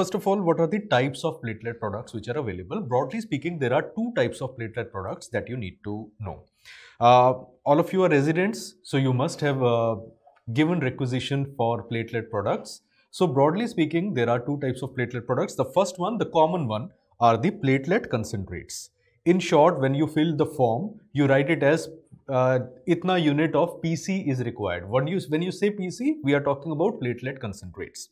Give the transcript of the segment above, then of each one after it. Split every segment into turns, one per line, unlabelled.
first of all, what are the types of platelet products which are available? Broadly speaking, there are two types of platelet products that you need to know. Uh, all of you are residents, so you must have uh, given requisition for platelet products. So broadly speaking, there are two types of platelet products. The first one, the common one, are the platelet concentrates. In short, when you fill the form, you write it as uh, itna unit of PC is required. When you, when you say PC, we are talking about platelet concentrates.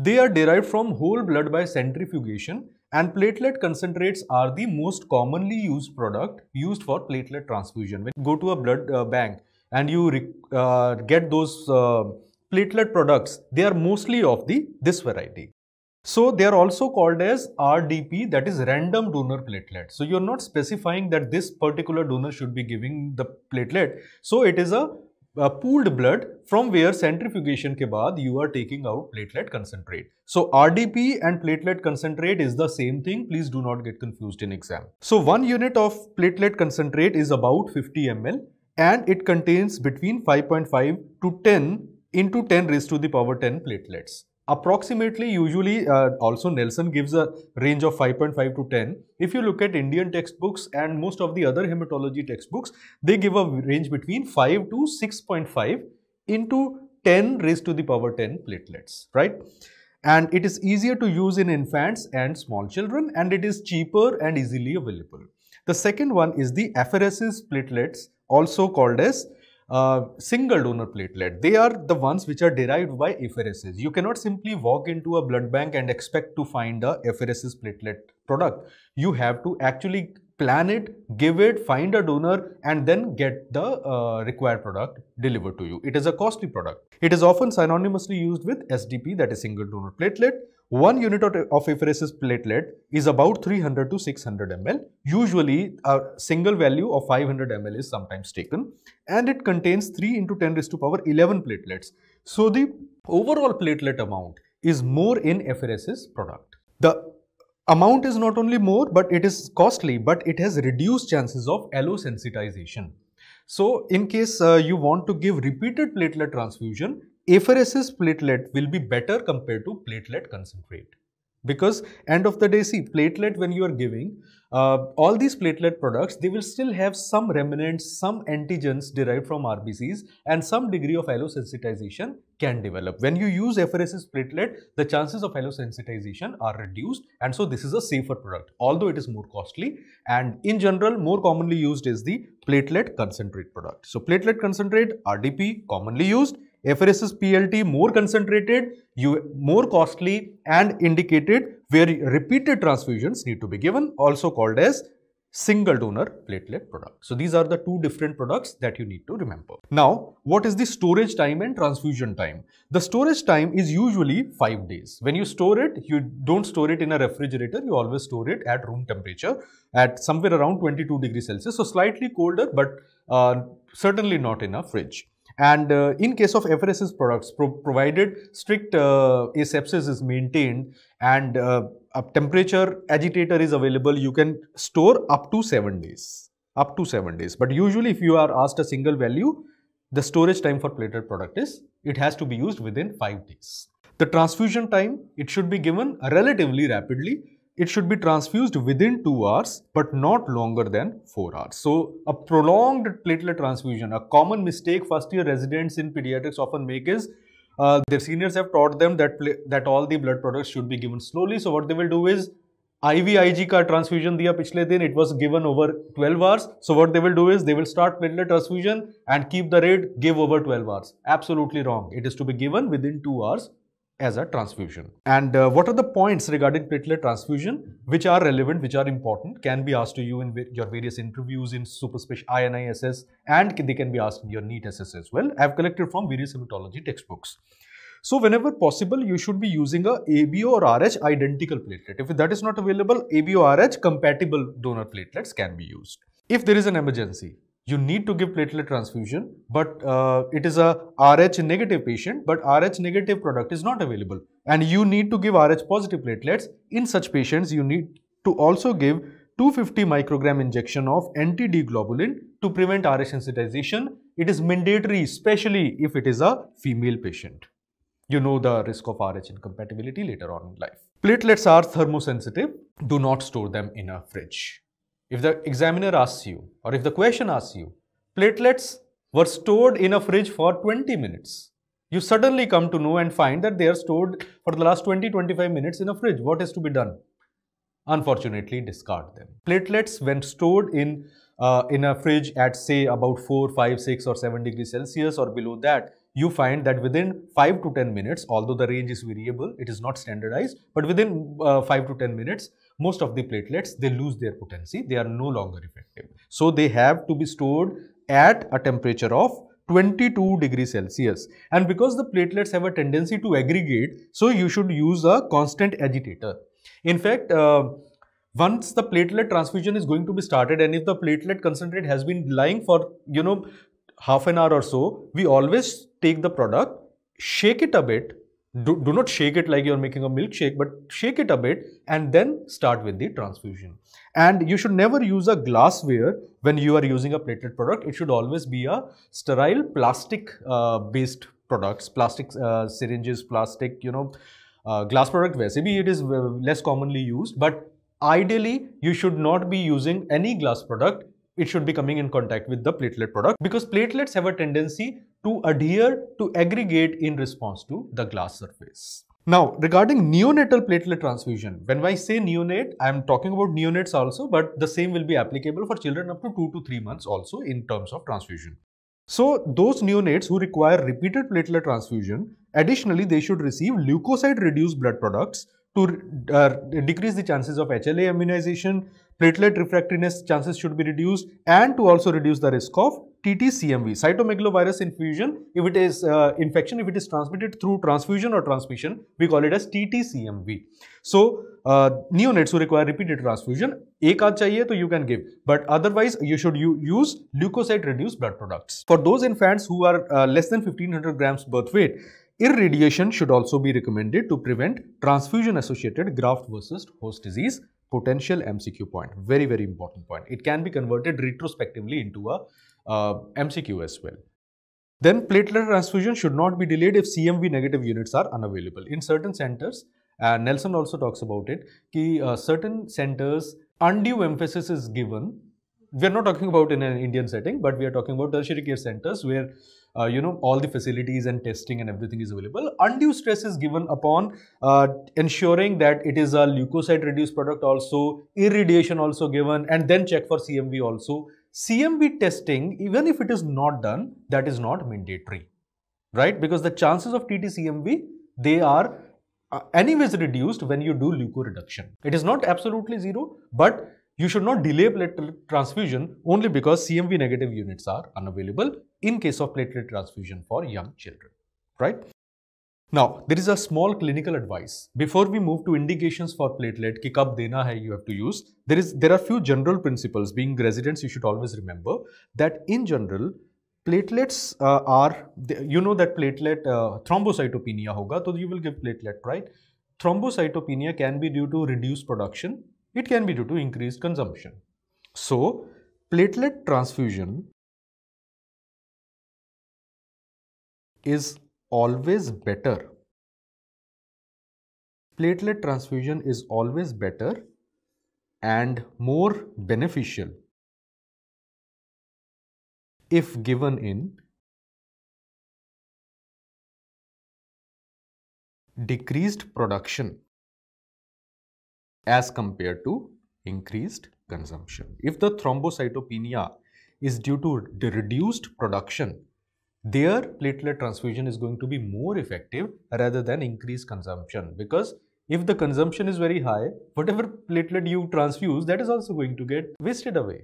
They are derived from whole blood by centrifugation and platelet concentrates are the most commonly used product used for platelet transfusion. When you go to a blood uh, bank and you uh, get those uh, platelet products, they are mostly of the this variety. So they are also called as RDP that is random donor platelet. So you're not specifying that this particular donor should be giving the platelet. So it is a, a pooled blood from where centrifugation ke baad you are taking out platelet concentrate. So RDP and platelet concentrate is the same thing. Please do not get confused in exam. So one unit of platelet concentrate is about 50 ml and it contains between 5.5 to 10 into 10 raised to the power 10 platelets. Approximately, usually, uh, also Nelson gives a range of 5.5 to 10. If you look at Indian textbooks and most of the other hematology textbooks, they give a range between 5 to 6.5 into 10 raised to the power 10 platelets, right? And it is easier to use in infants and small children and it is cheaper and easily available. The second one is the apheresis platelets also called as uh, single donor platelet. They are the ones which are derived by apheresis. You cannot simply walk into a blood bank and expect to find a apheresis platelet product. You have to actually plan it, give it, find a donor and then get the uh, required product delivered to you. It is a costly product. It is often synonymously used with SDP that is single donor platelet. One unit of, apheresis platelet is about 300 to 600 ml. Usually a single value of 500 ml is sometimes taken and it contains 3 into 10 raised to power 11 platelets. So the overall platelet amount is more in apheresis product. The amount is not only more but it is costly but it has reduced chances of allosensitization. So in case uh, you want to give repeated platelet transfusion, apheresis platelet will be better compared to platelet concentrate. Because end of the day, see platelet when you are giving, uh, all these platelet products, they will still have some remnants, some antigens derived from RBCs and some degree of allosensitization can develop. When you use apheresis platelet, the chances of allosensitization are reduced and so this is a safer product, although it is more costly and in general more commonly used is the platelet concentrate product. So platelet concentrate, RDP commonly used Apheresis PLT more concentrated, more costly and indicated where repeated transfusions need to be given also called as single donor platelet product. So these are the two different products that you need to remember. Now, what is the storage time and transfusion time? The storage time is usually 5 days. When you store it, you don't store it in a refrigerator, you always store it at room temperature at somewhere around 22 degrees Celsius. So slightly colder, but uh, certainly not in a fridge. And uh, in case of apheresis products, pro provided strict uh, asepsis is maintained and uh, a temperature agitator is available, you can store up to 7 days. Up to 7 days. But usually if you are asked a single value, the storage time for plated product is, it has to be used within 5 days. The transfusion time, it should be given relatively rapidly it should be transfused within 2 hours but not longer than 4 hours. So, a prolonged platelet transfusion, a common mistake first year residents in pediatrics often make is uh, their seniors have taught them that that all the blood products should be given slowly. So, what they will do is IVIG ka transfusion diya pichle din, it was given over 12 hours. So, what they will do is they will start platelet transfusion and keep the rate, give over 12 hours. Absolutely wrong. It is to be given within 2 hours as a transfusion. And uh, what are the points regarding platelet transfusion which are relevant, which are important, can be asked to you in your various interviews in super special INISS and they can be asked in your NEET SS as well. I have collected from various hematology textbooks. So whenever possible, you should be using a ABO or RH identical platelet. If that is not available, ABO RH compatible donor platelets can be used. If there is an emergency, you need to give platelet transfusion, but uh, it is a Rh negative patient, but Rh negative product is not available. And you need to give Rh positive platelets. In such patients, you need to also give 250 microgram injection of anti-D globulin to prevent Rh sensitization. It is mandatory, especially if it is a female patient. You know the risk of Rh incompatibility later on in life. Platelets are thermosensitive. Do not store them in a fridge. If the examiner asks you, or if the question asks you, platelets were stored in a fridge for 20 minutes. You suddenly come to know and find that they are stored for the last 20-25 minutes in a fridge. What is to be done? Unfortunately, discard them. Platelets, when stored in uh, in a fridge at say about 4, 5, 6 or 7 degrees Celsius or below that, you find that within 5 to 10 minutes, although the range is variable, it is not standardized, but within uh, 5 to 10 minutes, most of the platelets, they lose their potency, they are no longer effective. So, they have to be stored at a temperature of 22 degrees Celsius. And because the platelets have a tendency to aggregate, so you should use a constant agitator. In fact, uh, once the platelet transfusion is going to be started and if the platelet concentrate has been lying for, you know, half an hour or so, we always take the product, shake it a bit, do, do not shake it like you're making a milkshake, but shake it a bit and then start with the transfusion. And you should never use a glassware when you are using a platelet product. It should always be a sterile plastic uh, based products, plastic uh, syringes, plastic, you know, uh, glass product वैसे भी it is uh, less commonly used, but ideally you should not be using any glass product it should be coming in contact with the platelet product because platelets have a tendency to adhere to aggregate in response to the glass surface. Now, regarding neonatal platelet transfusion, when I say neonate, I am talking about neonates also, but the same will be applicable for children up to 2 to 3 months also in terms of transfusion. So, those neonates who require repeated platelet transfusion, additionally, they should receive leukocyte reduced blood products to uh, decrease the chances of HLA immunization, platelet refractoriness chances should be reduced and to also reduce the risk of TTCMV, cytomegalovirus infusion, if it is uh, infection, if it is transmitted through transfusion or transmission, we call it as TTCMV. So, uh, neonates who require repeated transfusion, एक आध चाहिए तो you can give, but otherwise you should use leukocyte reduced blood products. For those infants who are uh, less than 1500 grams birth weight, irradiation should also be recommended to prevent transfusion associated graft versus host disease potential MCQ point. Very, very important point. It can be converted retrospectively into a uh, MCQ as well. Then platelet transfusion should not be delayed if CMV negative units are unavailable. In certain centers, uh, Nelson also talks about it, ki, uh, certain centers undue emphasis is given. We are not talking about in an Indian setting, but we are talking about tertiary care centers where uh, you know all the facilities and testing and everything is available. Undue stress is given upon uh, ensuring that it is a leukocyte reduced product also irradiation also given and then check for cmv also. Cmv testing even if it is not done that is not mandatory right? Because the chances of ttcmv they are uh, anyways reduced when you do leukoreduction it is not absolutely zero but you should not delay platelet transfusion only because CMV negative units are unavailable in case of platelet transfusion for young children, right? Now, there is a small clinical advice. Before we move to indications for platelet, ki kab dena hai you have to use, there is there are few general principles. Being residents, you should always remember that in general, platelets uh, are, you know that platelet uh, thrombocytopenia hoga, so you will give platelet, right? Thrombocytopenia can be due to reduced production it can be due to increased consumption. So, platelet transfusion is always better. Platelet transfusion is always better and more beneficial if given in decreased production as compared to increased consumption. If the thrombocytopenia is due to the reduced production, their platelet transfusion is going to be more effective rather than increased consumption because if the consumption is very high, whatever platelet you transfuse, that is also going to get wasted away.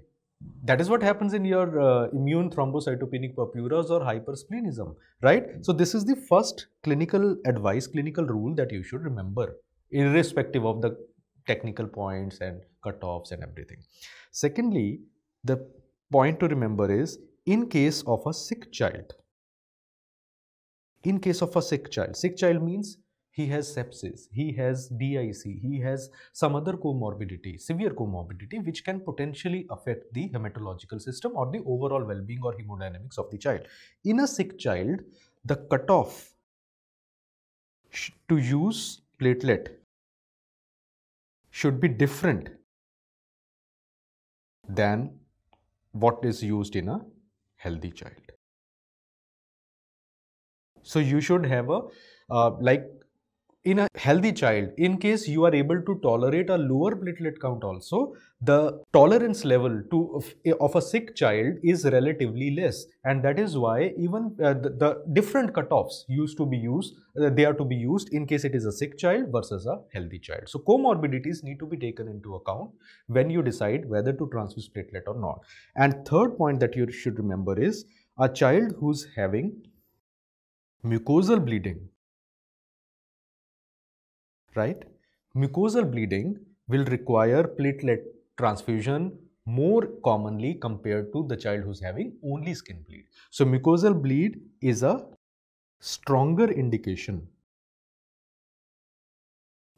That is what happens in your uh, immune thrombocytopenic purpures or hypersplenism, right? So this is the first clinical advice, clinical rule that you should remember, irrespective of the technical points and cutoffs and everything. Secondly, the point to remember is in case of a sick child, in case of a sick child, sick child means he has sepsis, he has DIC, he has some other comorbidity, severe comorbidity, which can potentially affect the hematological system or the overall well-being or hemodynamics of the child. In a sick child, the cutoff to use platelet should be different than what is used in a healthy child. So you should have a uh, like in a healthy child, in case you are able to tolerate a lower platelet count also, the tolerance level to of, of a sick child is relatively less. And that is why even uh, the, the, different cutoffs used to be used, uh, they are to be used in case it is a sick child versus a healthy child. So comorbidities need to be taken into account when you decide whether to transfuse platelet or not. And third point that you should remember is a child who's having mucosal bleeding right? Mucosal bleeding will require platelet transfusion more commonly compared to the child who's having only skin bleed. So mucosal bleed is a stronger indication.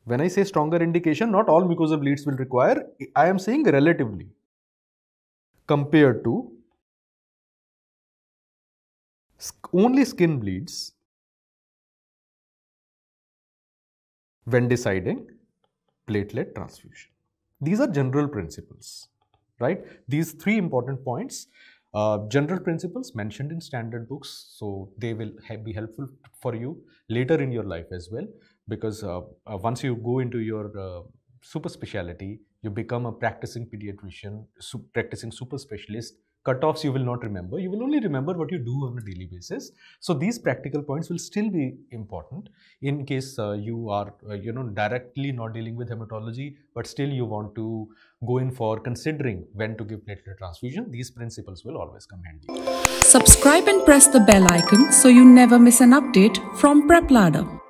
When I say stronger indication, not all mucosal bleeds will require, I am saying relatively compared to only skin bleeds when deciding platelet transfusion. These are general principles, right? These three important points, uh, general principles mentioned in standard books, so they will be helpful for you later in your life as well, because uh, uh, once you go into your uh, super specialty, you become a practicing pediatrician, su practicing super specialist, cutoffs you will not remember. You will only remember what you do on a daily basis. So these practical points will still be important in case uh, you are, uh, you know, directly not dealing with hematology, but still you want to go in for considering when to give platelet transfusion. These principles will always come handy.
Subscribe and press the bell icon so you never miss an update from PrepLadder.